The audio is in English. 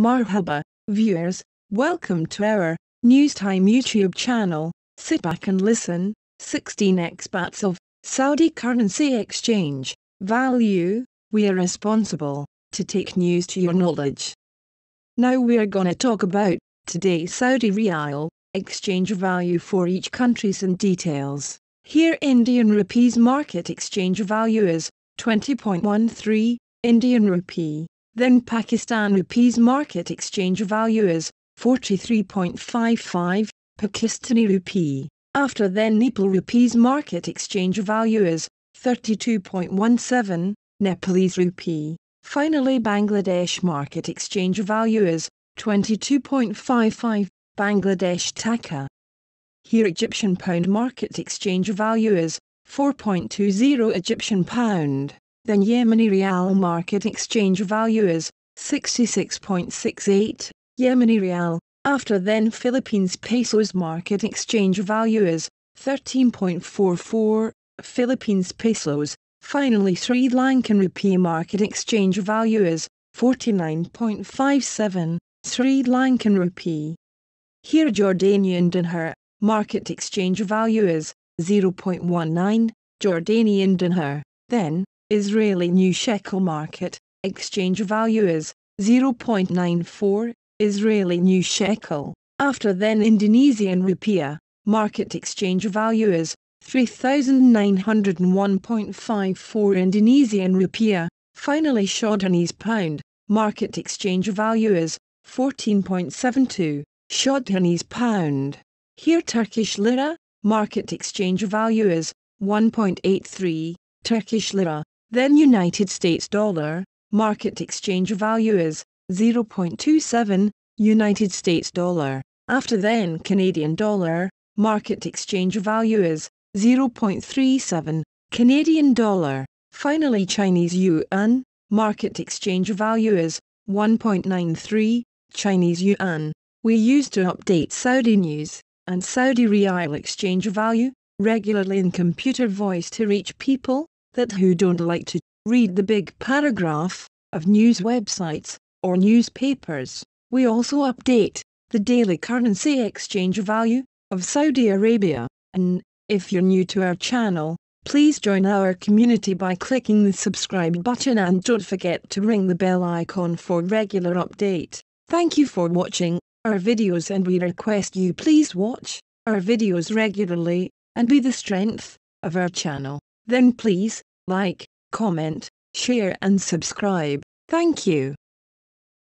Marhaba, viewers, welcome to our News Time YouTube channel. Sit back and listen. 16 expats of Saudi currency exchange value. We are responsible to take news to your knowledge. Now we are gonna talk about today's Saudi Riyal exchange value for each countries and details. Here Indian rupees market exchange value is 20.13 Indian rupee. Then Pakistan rupees market exchange value is 43.55 Pakistani rupee. After then Nepal rupees market exchange value is 32.17 Nepalese rupee. Finally Bangladesh market exchange value is 22.55 Bangladesh taka. Here Egyptian pound market exchange value is 4.20 Egyptian pound. Then Yemeni Rial market exchange value is 66.68 Yemeni Rial. After then Philippines Pesos market exchange value is 13.44 Philippines Pesos. Finally Sri Lankan Rupee market exchange value is 49.57 Sri Lankan Rupee. Here Jordanian dinar market exchange value is 0.19 Jordanian dinar. Then Israeli new shekel market exchange value is 0.94 Israeli new shekel. After then Indonesian rupiah market exchange value is 3901.54 Indonesian rupiah. Finally Sudanese pound market exchange value is 14.72 Sudanese pound. Here Turkish lira market exchange value is 1.83 Turkish lira. Then United States dollar, market exchange value is 0.27 United States dollar. After then Canadian dollar, market exchange value is 0.37 Canadian dollar. Finally Chinese yuan, market exchange value is 1.93 Chinese yuan. We use to update Saudi news and Saudi Riyal exchange value regularly in computer voice to reach people that who don't like to read the big paragraph of news websites or newspapers. We also update the daily currency exchange value of Saudi Arabia. And if you're new to our channel, please join our community by clicking the subscribe button and don't forget to ring the bell icon for regular update. Thank you for watching our videos and we request you please watch our videos regularly and be the strength of our channel then please like, comment, share and subscribe. Thank you.